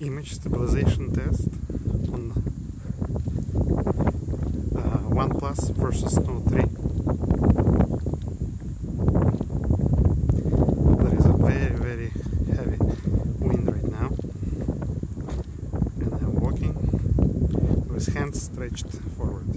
image stabilization test on uh, OnePlus versus Note 3. There is a very very heavy wind right now and I'm walking with hands stretched forward.